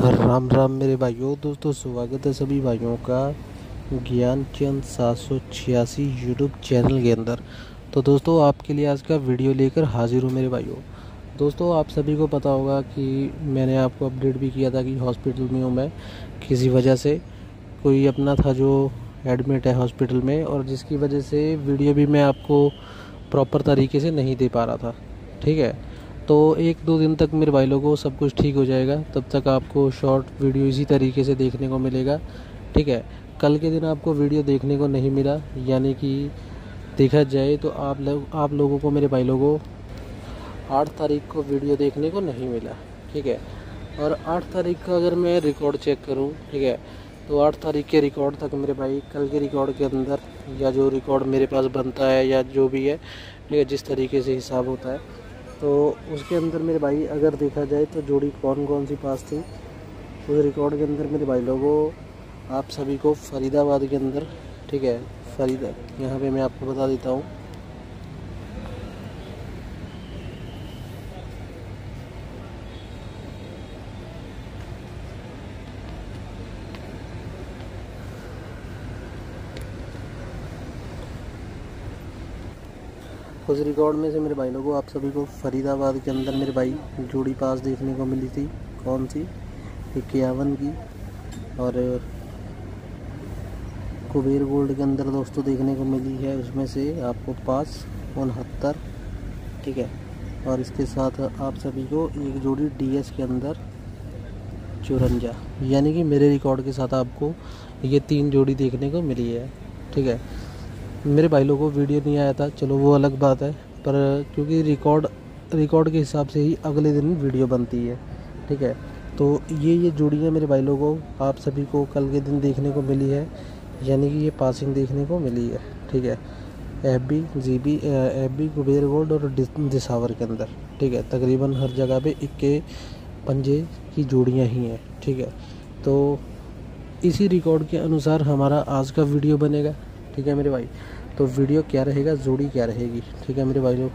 राम राम मेरे भाइयों, दोस्तों, स्वागत है सभी भाइयों का ज्ञान चंद सात सौ छियासी यूट्यूब चैनल के अंदर। तो दोस्तों, आपके लिए आज का वीडियो लेकर हाजिर हूँ मेरे भाइयों। दोस्तों, आप सभी को पता होगा कि मैंने आपको अपडेट भी किया था कि हॉस्पिटल में हूँ मैं। किसी वजह से कोई अपना था जो एडमिट है हॉस्पिटल में और जिसकी वजह से वीडियो भी मैं आपको प्रॉपर तरीके से नहीं दे पा रहा था। ठीक है? तो एक दो दिन तक मेरे भाई लोगों को सब कुछ ठीक हो जाएगा, तब तक आपको शॉर्ट वीडियो इसी तरीके से देखने को मिलेगा। ठीक है, कल के दिन आपको वीडियो देखने को नहीं मिला, यानी कि देखा जाए तो आप लोग आप लोगों को, मेरे भाई लोगों आठ तारीख को वीडियो देखने को नहीं मिला। ठीक है, और आठ तारीख का अगर मैं रिकॉर्ड चेक करूँ, ठीक है तो आठ तारीख के रिकॉर्ड तक मेरे भाई, कल के रिकॉर्ड के अंदर या जो रिकॉर्ड मेरे पास बनता है या जो भी है, ठीक है, जिस तरीके से हिसाब होता है तो उसके अंदर मेरे भाई, अगर देखा जाए तो जोड़ी कौन कौन सी पास थी, उस रिकॉर्ड के अंदर मेरे भाई लोगों, आप सभी को फरीदाबाद के अंदर, ठीक है, फरीदा, यहाँ पे मैं आपको बता देता हूँ उस रिकॉर्ड में से मेरे भाई लोगों आप सभी को फरीदाबाद के अंदर मेरे भाई जोड़ी पास देखने को मिली थी। कौन सी? इक्यावन की। और कुबेर गोल्ड के अंदर दोस्तों देखने को मिली है, उसमें से आपको पास उनहत्तर। ठीक है? और इसके साथ आप सभी को एक जोड़ी डीएस के अंदर चुरंजा। यानी कि मेरे रिकॉर्ड के साथ आपको ये तीन जोड़ी देखने को मिली है। ठीक है? मेरे भाई लोगों को वीडियो नहीं आया था, चलो वो अलग बात है, पर क्योंकि रिकॉर्ड रिकॉर्ड के हिसाब से ही अगले दिन वीडियो बनती है, ठीक है? तो ये ये जोड़ियाँ मेरे भाई लोगों आप सभी को कल के दिन देखने को मिली है, यानी कि ये पासिंग देखने को मिली है, ठीक है? F B G B F B Kuber gold और दिसावर के अंदर, ठीक है? तकरीबन हर जगह पे इक्के पंजे की जोड़ियाँ ही हैं, ठीक है? तो इसी रिकॉर्ड के अनुसार हमारा आज का वीडियो बनेगा, ठीक है मेरे भाई? तो वीडियो क्या रहेगा, जोड़ी क्या रहेगी? ठीक है मेरे भाई लोग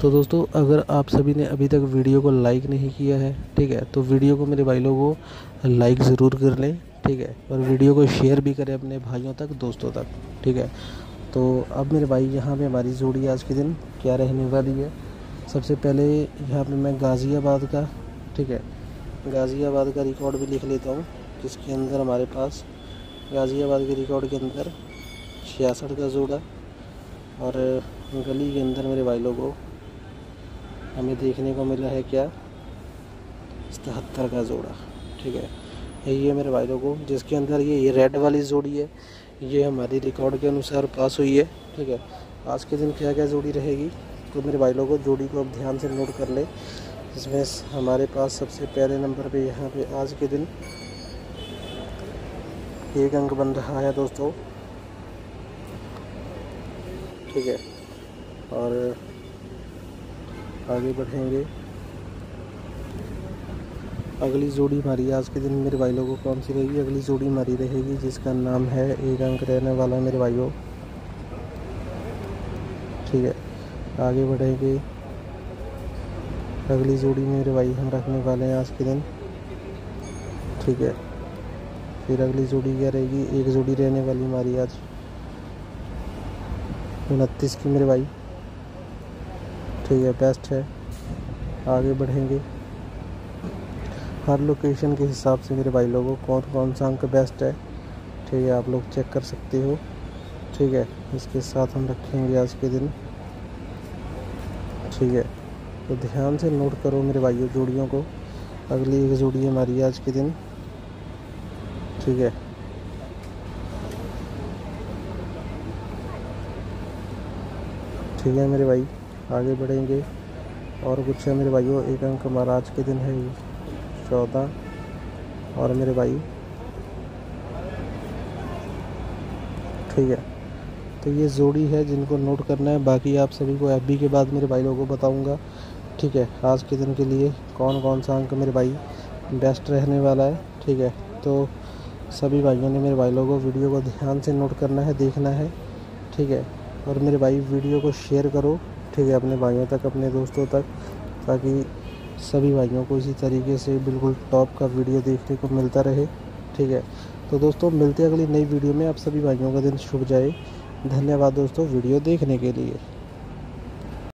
तो दोस्तों, अगर आप सभी ने अभी तक वीडियो को लाइक नहीं किया है, ठीक है तो वीडियो को मेरे भाई लोगों लाइक ज़रूर कर लें, ठीक है, और वीडियो को शेयर भी करें अपने भाइयों तक, दोस्तों तक, ठीक है। तो अब मेरे भाई, यहाँ पे हमारी जोड़ी आज के दिन क्या रहने वाली है? सबसे पहले यहाँ पे मैं गाज़ियाबाद का, ठीक है, गाज़ियाबाद का रिकॉर्ड भी लिख लेता हूँ, जिसके अंदर हमारे पास गाज़ियाबाद के रिकॉर्ड के अंदर छियासठ का जोड़ा और गली के अंदर मेरे भाई लोगों हमें देखने को मिला है क्या? सतहत्तर का जोड़ा ठीक है? यही है मेरे भाई लोगों, जिसके अंदर ये ये रेड वाली जोड़ी है, ये हमारी रिकॉर्ड के अनुसार पास हुई है, ठीक है? आज के दिन क्या क्या जोड़ी रहेगी तो मेरे भाई लोगों, जोड़ी को अब ध्यान से नोट कर ले। इसमें हमारे पास सबसे पहले नंबर पे, यहाँ पे आज के दिन एक अंक बन रहा है दोस्तों। ठीक है। और आगे बढ़ेंगे। अगली जोड़ी हमारी आज के दिन मेरे भाई लोगों को कौन सी रहेगी? अगली जोड़ी हमारी रहेगी, जिसका नाम है एक अंक रहने वाला मेरे भाइयों। ठीक है। आगे बढ़ेंगे। अगली जोड़ी मेरे भाई हम रखने वाले हैं आज के दिन। ठीक है। फिर अगली जोड़ी क्या रहेगी एक जोड़ी रहने वाली हमारी आज। उनतीस की मेरे भाई। ठीक है बेस्ट है। आगे बढ़ेंगे। हर लोकेशन के हिसाब से मेरे भाई लोगों कौन कौन सा अंक बेस्ट है, ठीक है, आप लोग चेक कर सकते हो। ठीक है, इसके साथ हम रखेंगे आज के दिन। ठीक है तो ध्यान से नोट करो मेरे भाइयों, जोड़ियों को। अगली एक जोड़ी हमारी आज के दिन। ठीक है। ठीक है मेरे भाई, आगे बढ़ेंगे। और कुछ है मेरे भाइयों, एक अंक आज के दिन है चौदह। और मेरे भाई, ठीक है। तो ये जोड़ी है जिनको नोट करना है, बाकी आप सभी को एफ़ के बाद मेरे भाई लोगों को बताऊँगा। ठीक है, आज के दिन के लिए कौन कौन सा अंक मेरे भाई बेस्ट रहने वाला है, ठीक है। तो सभी भाइयों ने मेरे भाई लोगों को वीडियो को ध्यान से नोट करना है, देखना है, ठीक है? और मेरे भाई वीडियो को शेयर करो, ठीक है? अपने भाइयों तक, अपने दोस्तों तक, ताकि सभी भाइयों को इसी तरीके से बिल्कुल टॉप का वीडियो देखने को मिलता रहे, ठीक है? तो दोस्तों, मिलते हैं अगली नई वीडियो में। आप सभी भाइयों का दिन शुभ जाए। धन्यवाद दोस्तों वीडियो देखने के लिए।